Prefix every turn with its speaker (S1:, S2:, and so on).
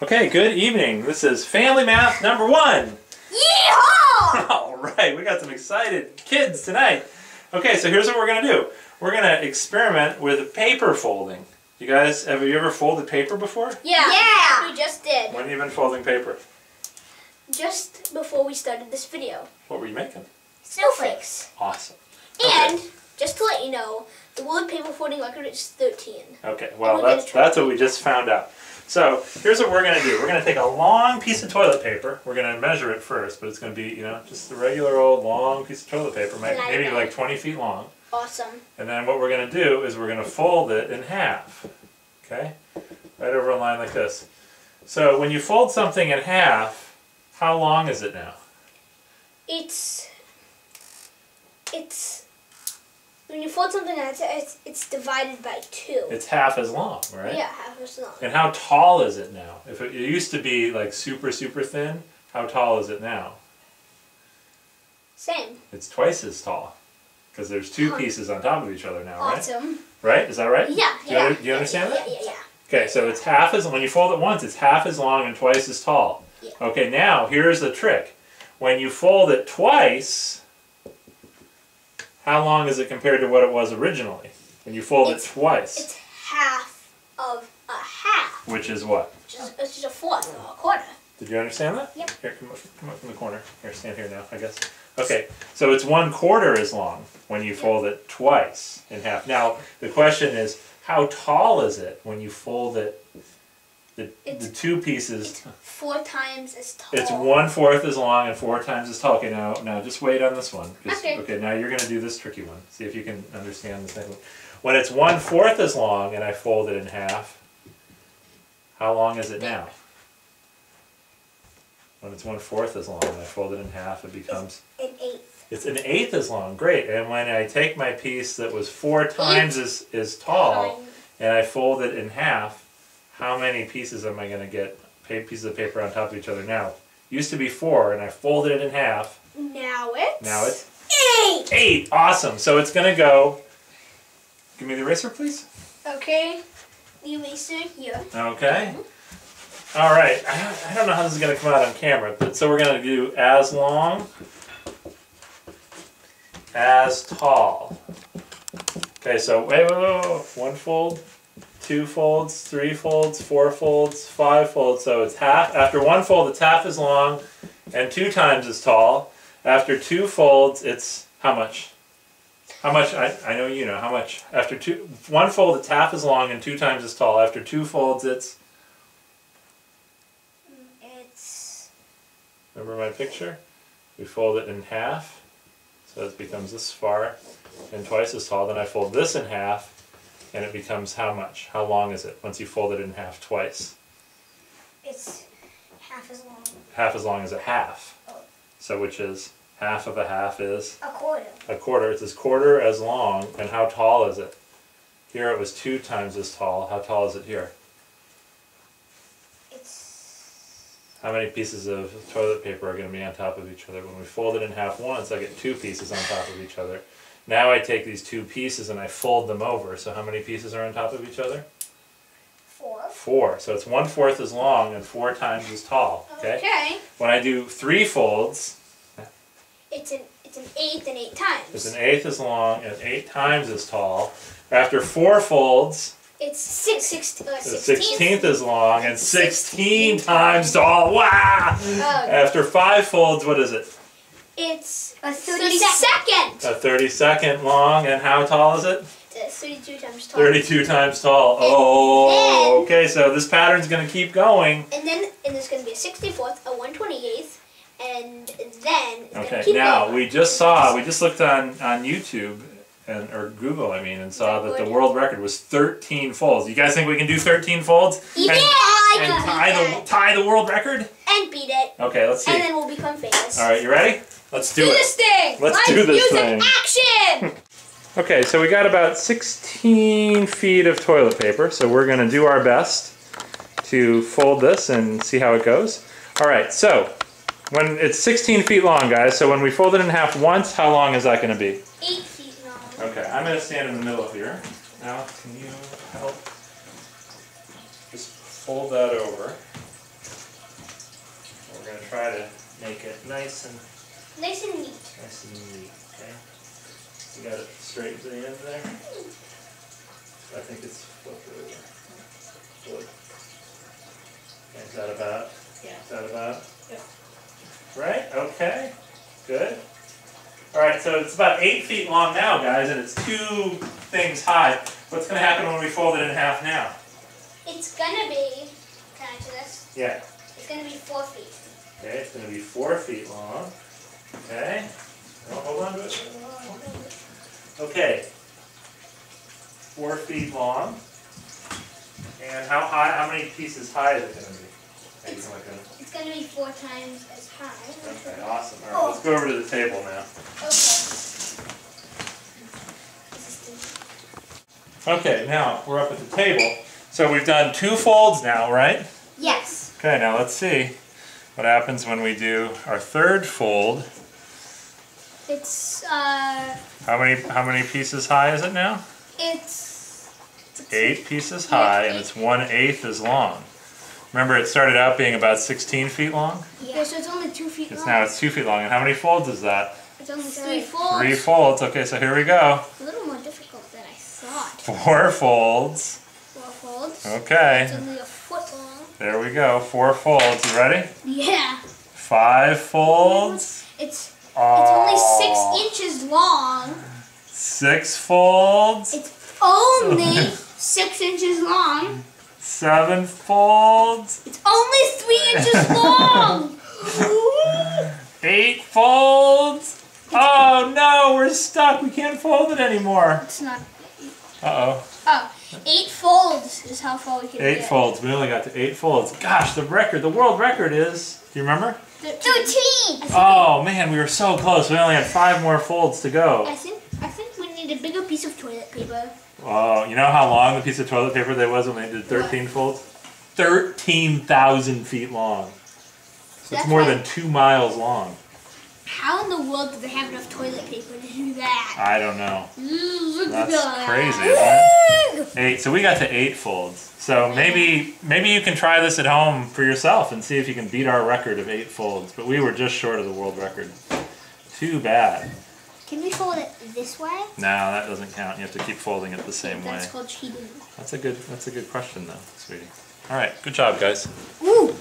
S1: Okay, good evening. This is Family Math number one.
S2: Yeehaw!
S1: All right, we got some excited kids tonight. Okay, so here's what we're going to do. We're going to experiment with paper folding. You guys, have you ever folded paper before?
S2: Yeah.
S3: Yeah.
S2: We just did.
S1: When have you been folding paper?
S2: Just before we started this video.
S1: What were you making?
S2: Snowflakes.
S1: Awesome.
S2: And just to let you know, the world paper folding record is 13.
S1: Okay, well, that's, that's what we just found out. So here's what we're going to do. We're going to take a long piece of toilet paper. We're going to measure it first, but it's going to be, you know, just a regular old long piece of toilet paper, may-
S2: Like
S1: maybe like 20 feet long.
S2: Awesome.
S1: And then what we're going to do is we're going to fold it in half. Okay? Right over a line like this. So when you fold something in half, how long is it now?
S2: It's it's when you fold something out, it's it's divided by two.
S1: It's half as long, right?
S2: Yeah, half as long.
S1: And how tall is it now? If it, it used to be like super, super thin, how tall is it now?
S2: Same.
S1: It's twice as tall. Because there's two
S2: Huh.
S1: pieces on top of each other now, right?
S2: Awesome.
S1: Right? Is that right?
S2: Yeah.
S1: Do you,
S2: yeah.
S1: under- do you understand
S2: yeah,
S1: that?
S2: Yeah, yeah,
S1: Okay, so it's half as, when you fold it once, it's half as long and twice as tall.
S2: Yeah.
S1: Okay, now here's the trick. When you fold it twice, how long is it compared to what it was originally? When you fold
S2: It's-
S1: it twice,
S2: It's half of a half,
S1: which is what?
S2: which is, which is a fourth or a quarter.
S1: Did you understand that?
S2: Yep.
S1: Here, come up, come up from the corner. Here, stand here now, I guess. Okay, so it's one quarter as long when you fold it twice in half. Now, the question is, how tall is it when you fold it, the, the two pieces?
S2: Four times as tall.
S1: It's one fourth as long and four times as tall. Okay, now, now just wait on this one.
S2: Okay.
S1: now you're going to do this tricky one. See if you can understand the thing. When it's one fourth as long and I fold it in half, how long is it now? When it's one fourth as long and I fold it in half, it becomes
S2: An eighth.
S1: it's an eighth as long. Great. And when I take my piece that was four times as, as tall and I fold it in half, how many pieces am I going to get? Pieces of paper on top of each other now. Used to be four, and I folded it in half.
S2: Now it's.
S1: Now it's
S2: eight.
S1: eight. Awesome. So it's going to go. Give me the eraser, please.
S2: Okay. The eraser here.
S1: Okay. All right. I don't, I don't know how this is going to come out on camera, but so we're going to do as long, as tall. Okay. So wait, wait, wait, wait. One fold, two folds, three folds, four folds, five folds. So it's half. After one fold, it's half as long, and two times as tall. After two folds, it's how much? How much? I, I know you know how much. After two, one fold, it's half as long and two times as tall. After two folds, it's
S2: It's.
S1: remember my picture. We fold it in half, so it becomes this far and twice as tall. Then I fold this in half, and it becomes how much? How long is it once you fold it in half twice?
S2: It's half as long.
S1: Half as long as a half. So which is half of a half is
S2: A quarter.
S1: a quarter. It's this quarter as long, and how tall is it? Here it was two times as tall. How tall is it here?
S2: It's.
S1: How many pieces of toilet paper are going to be on top of each other? When we fold it in half once, I get two pieces on top of each other. Now I take these two pieces and I fold them over. So how many pieces are on top of each other?
S2: Four.
S1: Four. So it's one fourth as long and four times as tall. Okay.
S2: Okay.
S1: When I do three folds,
S2: It's an it's an eighth and eight times.
S1: it's an eighth as long and eight times as tall. After four folds,
S2: It's six six uh, sixteenth.
S1: sixteenth as long and sixteen times tall. Wow!
S2: Uh,
S1: After five folds, what is it?
S2: It's
S3: A
S2: thirty
S3: 30
S2: second.
S1: A 30 second long, and how tall is it?
S2: Uh, Thirty-two times tall.
S1: 32 times tall. Oh, okay, so this pattern's going to keep going.
S2: And then and there's gonna be a sixty-fourth, a one twenty-eighth, and then it's
S1: Okay,
S2: keep
S1: now
S2: going.
S1: we just saw, we just looked on, on YouTube, and or Google, I mean, and saw that the world record was 13 folds. You guys think we can do 13 folds?
S2: yeah,
S1: and,
S2: I
S1: and tie the, tie the world record?
S2: and beat it,
S1: Okay, let's see.
S2: and then we'll become famous.
S1: All right, you ready? Let's do,
S2: do
S1: it.
S2: this thing.
S1: Let's do this thing.
S2: Action.
S1: okay, so we got about 16 feet of toilet paper, so we're going to do our best to fold this and see how it goes. All right, so when it's 16 feet long, guys, so when we fold it in half once, how long is that going to be?
S2: Eight feet long.
S1: Okay, I'm going to stand in the middle here. Now, can you help? Just fold that over. We're going to try to make it nice and
S2: Nice and neat.
S1: nice and neat. Okay. You got it straight to the end there. I think it's flipped over. Flip. Okay, is that about?
S3: Yeah.
S1: Is that about?
S3: Yep.
S1: Right. Okay. Good. All right. So it's about eight feet long now, guys, and it's two things high. What's going to happen when we fold it in half now?
S2: It's gonna be. Can I do this?
S1: Yeah.
S2: It's gonna be four feet.
S1: Okay, it's going to be four feet long. Okay. Oh, hold on to it. Hold on to it. Okay. Four feet long. And how high? How many pieces high is it going to be? Are you gonna look at it?
S2: It's gonna be four times as high.
S1: Okay, awesome. All right, let's go oh. over to the table now.
S2: Okay.
S1: Okay, now we're up at the table. So we've done two folds now, right?
S2: Yes.
S1: Okay, now let's see what happens when we do our third fold.
S2: It's uh.
S1: How many how many pieces high is it now?
S2: It's.
S1: Eight pieces high, and it's one eighth as long. Remember, it started out being about 16 feet long.
S2: Yeah. So it's only two feet
S1: It's
S2: long.
S1: now it's two feet long. And how many folds is that?
S2: It's only three folds.
S1: Three folds. Okay, so here we go.
S2: A little more difficult than I thought.
S1: Four folds.
S2: Four folds.
S1: Okay,
S2: It's only a foot long.
S1: There we go. Four folds. You ready?
S2: Yeah.
S1: Five folds.
S2: It's it's only six inches long.
S1: Six folds.
S2: It's only six inches long.
S1: Seven folds.
S2: It's only three inches long.
S1: Eight folds. Oh no, we're stuck. We can't fold it anymore.
S2: It's not.
S1: Uh oh.
S2: Oh, eight folds is how far we can
S1: Eight
S2: get.
S1: folds. We only got to eight folds. Gosh, the record, the world record is. Do you remember?
S2: Thirteen.
S1: Oh man, we were so close. We only had five more folds to go.
S2: I think I think we need a bigger piece of toilet paper.
S1: Oh, you know how long the piece of toilet paper there was when they did 13 folds? 13,000 feet long. So it's more
S2: why-
S1: than two miles long.
S2: How in the world do they have enough toilet paper to do that?
S1: I don't know.
S2: Look
S1: That's
S2: at that.
S1: crazy, isn't it? Eight. So we got to eight folds. So maybe maybe you can try this at home for yourself and see if you can beat our record of eight folds. But we were just short of the world record. Too bad.
S2: Can we fold it this way?
S1: No, that doesn't count. You have to keep folding it the same way.
S2: That's called cheating.
S1: That's a good that's a good question though, sweetie. All right, good job, guys.
S2: Ooh,